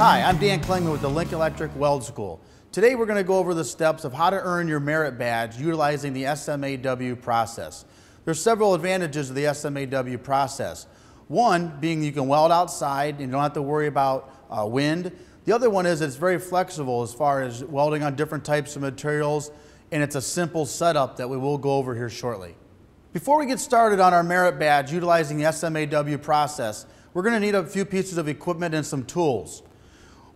Hi, I'm Dan Klingman with the Lincoln Electric Weld School. Today we're going to go over the steps of how to earn your merit badge utilizing the SMAW process. There's several advantages of the SMAW process. One being you can weld outside and you don't have to worry about uh, wind. The other one is it's very flexible as far as welding on different types of materials and it's a simple setup that we will go over here shortly. Before we get started on our merit badge utilizing the SMAW process, we're going to need a few pieces of equipment and some tools.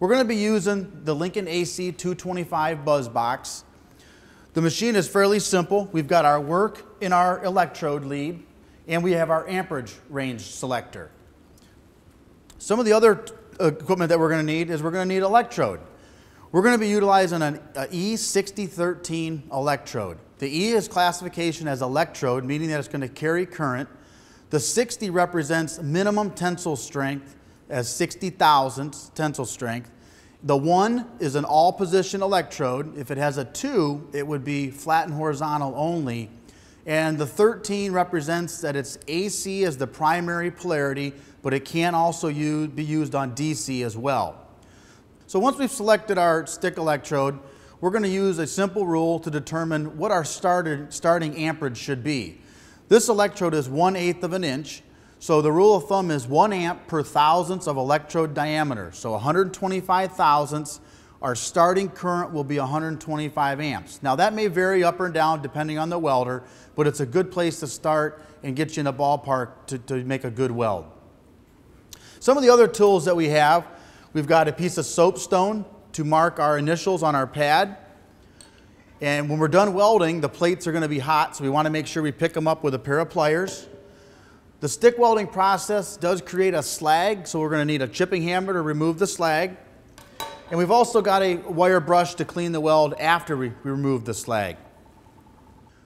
We're going to be using the Lincoln AC 225 buzz box. The machine is fairly simple. We've got our work in our electrode lead and we have our amperage range selector. Some of the other uh, equipment that we're going to need is we're going to need electrode. We're going to be utilizing an E6013 electrode. The E is classification as electrode, meaning that it's going to carry current. The 60 represents minimum tensile strength as 60 thousandths tensile strength. The 1 is an all position electrode. If it has a 2, it would be flat and horizontal only. And the 13 represents that it's AC as the primary polarity, but it can also use, be used on DC as well. So once we've selected our stick electrode, we're going to use a simple rule to determine what our started, starting amperage should be. This electrode is 1 eighth of an inch, so the rule of thumb is 1 amp per thousandths of electrode diameter. So 125 thousandths, our starting current will be 125 amps. Now that may vary up or down depending on the welder, but it's a good place to start and get you in a ballpark to, to make a good weld. Some of the other tools that we have, we've got a piece of soapstone to mark our initials on our pad. And when we're done welding, the plates are going to be hot, so we want to make sure we pick them up with a pair of pliers. The stick welding process does create a slag, so we're going to need a chipping hammer to remove the slag. And we've also got a wire brush to clean the weld after we remove the slag.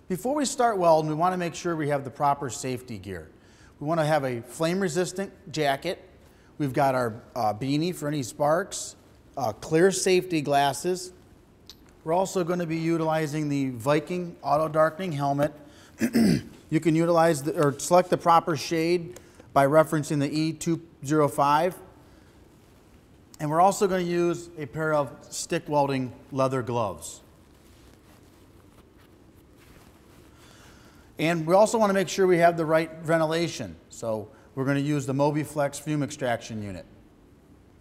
Before we start welding, we want to make sure we have the proper safety gear. We want to have a flame resistant jacket. We've got our uh, beanie for any sparks, uh, clear safety glasses. We're also going to be utilizing the Viking auto darkening helmet. you can utilize the, or select the proper shade by referencing the E205. And we're also going to use a pair of stick welding leather gloves. And we also want to make sure we have the right ventilation. So we're going to use the MobiFlex fume extraction unit.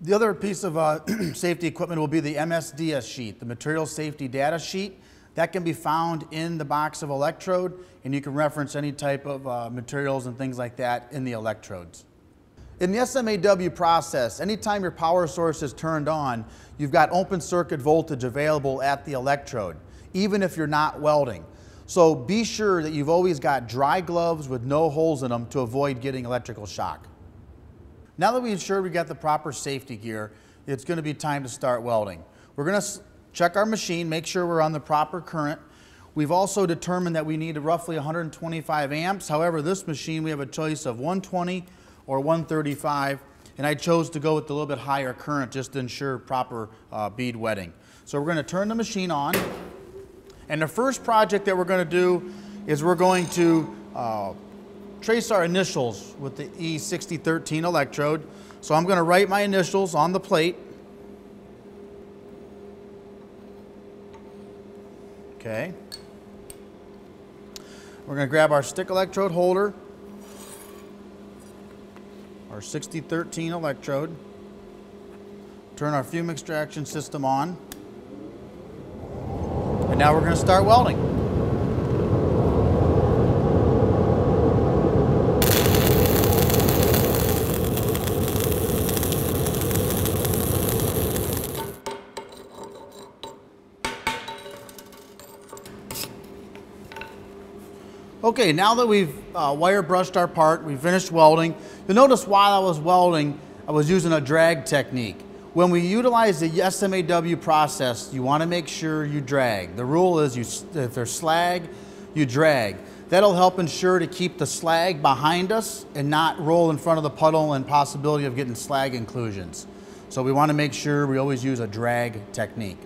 The other piece of uh, safety equipment will be the MSDS sheet, the material safety data sheet. That can be found in the box of electrode, and you can reference any type of uh, materials and things like that in the electrodes. In the SMAW process, anytime your power source is turned on, you've got open circuit voltage available at the electrode, even if you're not welding. So be sure that you've always got dry gloves with no holes in them to avoid getting electrical shock. Now that we've ensured we've got the proper safety gear, it's going to be time to start welding. We're to check our machine, make sure we're on the proper current. We've also determined that we need roughly 125 amps. However, this machine we have a choice of 120 or 135, and I chose to go with a little bit higher current just to ensure proper uh, bead wetting. So we're going to turn the machine on, and the first project that we're going to do is we're going to uh, trace our initials with the E6013 electrode. So I'm going to write my initials on the plate. Okay. We're going to grab our stick electrode holder, our 6013 electrode, turn our fume extraction system on, and now we're going to start welding. Okay, now that we've uh, wire brushed our part, we finished welding, you'll notice while I was welding, I was using a drag technique. When we utilize the SMAW process, you want to make sure you drag. The rule is you, if there's slag, you drag. That'll help ensure to keep the slag behind us and not roll in front of the puddle and possibility of getting slag inclusions. So we want to make sure we always use a drag technique.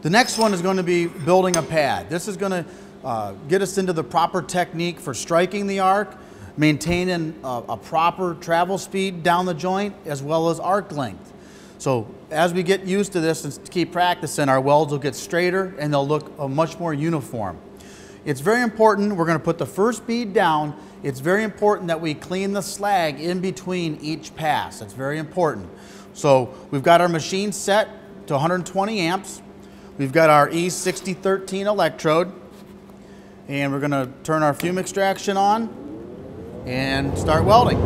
The next one is going to be building a pad. This is going to uh, get us into the proper technique for striking the arc, maintaining a, a proper travel speed down the joint, as well as arc length. So as we get used to this and keep practicing, our welds will get straighter and they'll look uh, much more uniform. It's very important, we're gonna put the first bead down. It's very important that we clean the slag in between each pass. It's very important. So we've got our machine set to 120 amps. We've got our E6013 electrode and we're gonna turn our fume extraction on and start welding.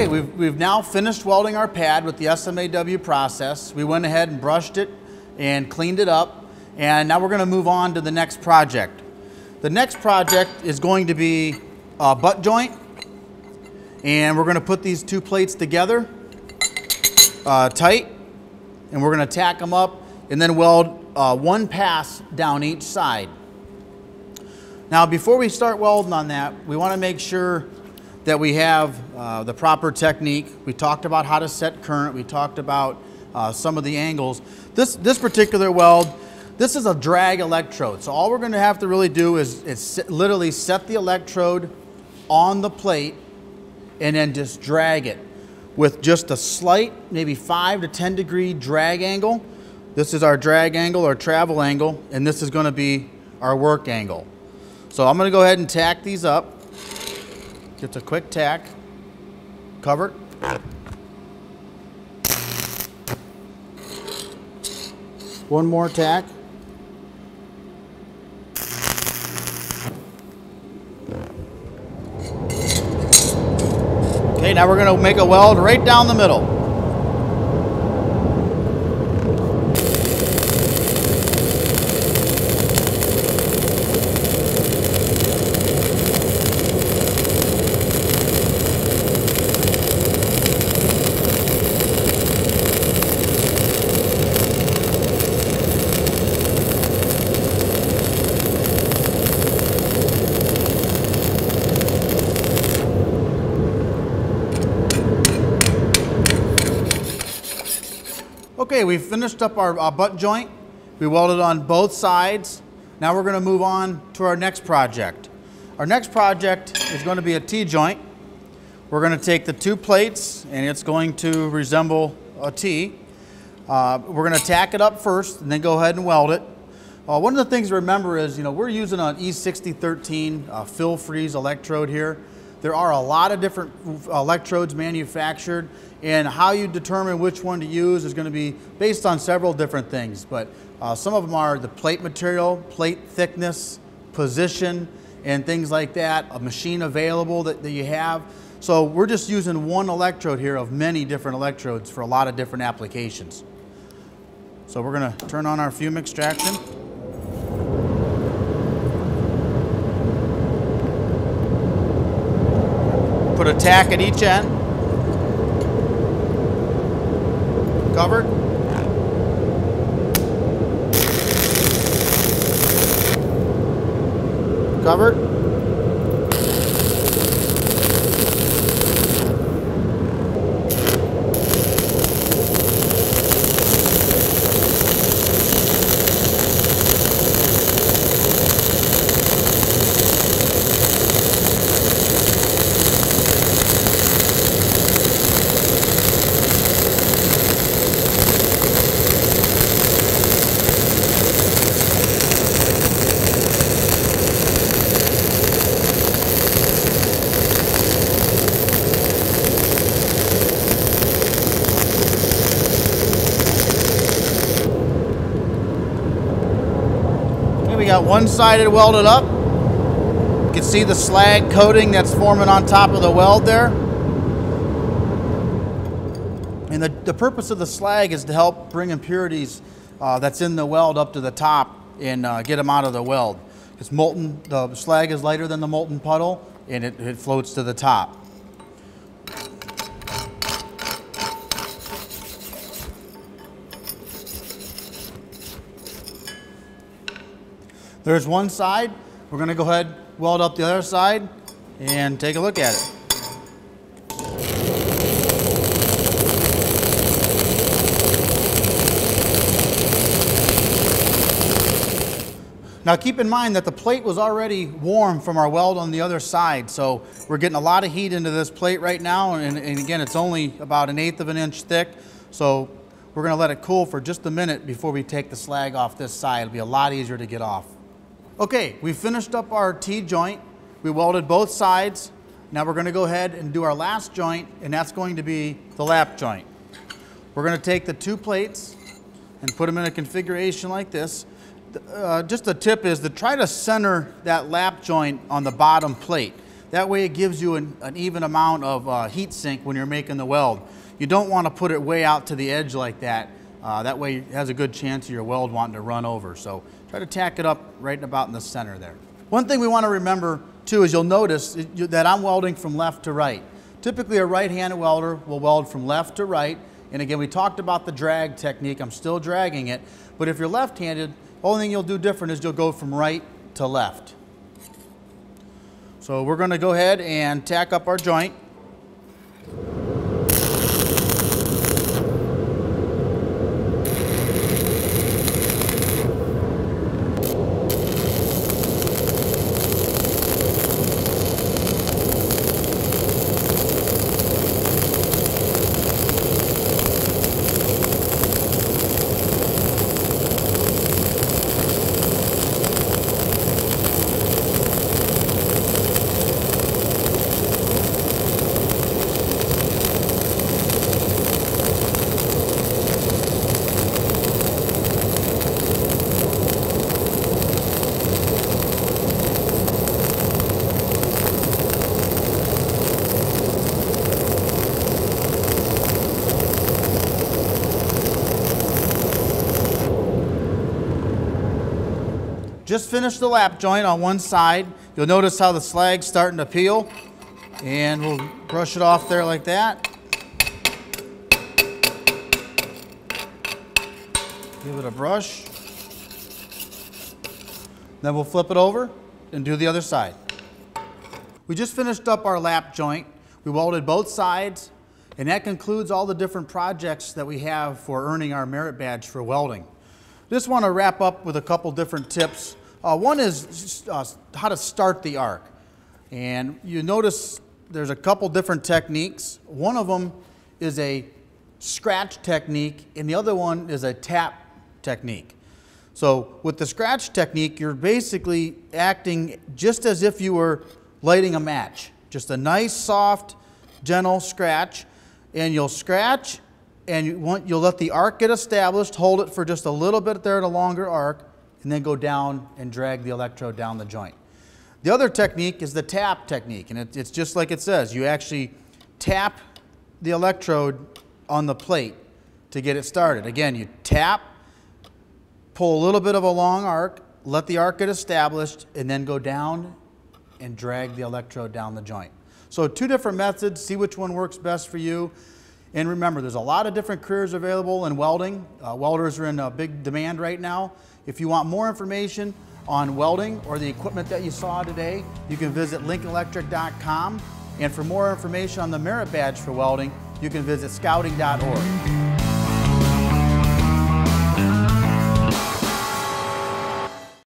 Okay, we've, we've now finished welding our pad with the SMAW process. We went ahead and brushed it and cleaned it up. And now we're gonna move on to the next project. The next project is going to be a butt joint. And we're gonna put these two plates together uh, tight. And we're gonna tack them up and then weld uh, one pass down each side. Now, before we start welding on that, we wanna make sure that we have uh, the proper technique. We talked about how to set current. We talked about uh, some of the angles. This, this particular weld, this is a drag electrode. So all we're going to have to really do is, is literally set the electrode on the plate and then just drag it with just a slight, maybe 5 to 10 degree drag angle. This is our drag angle or travel angle, and this is going to be our work angle. So I'm going to go ahead and tack these up. Just a quick tack. Cover it. One more tack. Now we're going to make a weld right down the middle. Okay, we finished up our, our butt joint. We welded on both sides. Now we're gonna move on to our next project. Our next project is gonna be a T-joint. We're gonna take the two plates and it's going to resemble a T. Uh, we're gonna tack it up first and then go ahead and weld it. Uh, one of the things to remember is, you know, we're using an E6013 uh, fill freeze electrode here. There are a lot of different electrodes manufactured and how you determine which one to use is going to be based on several different things. But uh, some of them are the plate material, plate thickness, position, and things like that, a machine available that, that you have. So we're just using one electrode here of many different electrodes for a lot of different applications. So we're going to turn on our fume extraction. A tack at each end. Covered. Covered. Got one sided welded up. You can see the slag coating that's forming on top of the weld there. And the, the purpose of the slag is to help bring impurities uh, that's in the weld up to the top and uh, get them out of the weld. It's molten, the slag is lighter than the molten puddle and it, it floats to the top. There's one side. We're gonna go ahead, weld up the other side and take a look at it. Now keep in mind that the plate was already warm from our weld on the other side, so we're getting a lot of heat into this plate right now, and, and again, it's only about an eighth of an inch thick, so we're gonna let it cool for just a minute before we take the slag off this side. It'll be a lot easier to get off. Okay, we finished up our T-joint. We welded both sides. Now we're gonna go ahead and do our last joint, and that's going to be the lap joint. We're gonna take the two plates and put them in a configuration like this. Uh, just a tip is to try to center that lap joint on the bottom plate. That way it gives you an, an even amount of uh, heat sink when you're making the weld. You don't want to put it way out to the edge like that. Uh, that way it has a good chance of your weld wanting to run over. So try to tack it up right about in the center there. One thing we want to remember too is you'll notice that I'm welding from left to right. Typically a right-handed welder will weld from left to right. And again, we talked about the drag technique. I'm still dragging it. But if you're left-handed, the only thing you'll do different is you'll go from right to left. So we're going to go ahead and tack up our joint. Just finished the lap joint on one side. You'll notice how the slag's starting to peel. And we'll brush it off there like that. Give it a brush. Then we'll flip it over and do the other side. We just finished up our lap joint. We welded both sides, and that concludes all the different projects that we have for earning our merit badge for welding. Just want to wrap up with a couple different tips uh, one is uh, how to start the arc. And you notice there's a couple different techniques. One of them is a scratch technique, and the other one is a tap technique. So with the scratch technique, you're basically acting just as if you were lighting a match. Just a nice, soft, gentle scratch. And you'll scratch, and you want, you'll let the arc get established, hold it for just a little bit there a longer arc, and then go down and drag the electrode down the joint. The other technique is the tap technique, and it, it's just like it says. You actually tap the electrode on the plate to get it started. Again, you tap, pull a little bit of a long arc, let the arc get established, and then go down and drag the electrode down the joint. So two different methods, see which one works best for you. And remember, there's a lot of different careers available in welding. Uh, welders are in a big demand right now. If you want more information on welding or the equipment that you saw today, you can visit lincolnelectric.com. And for more information on the merit badge for welding, you can visit scouting.org.